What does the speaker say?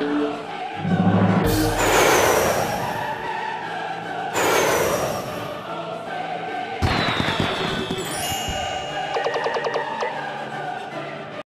Música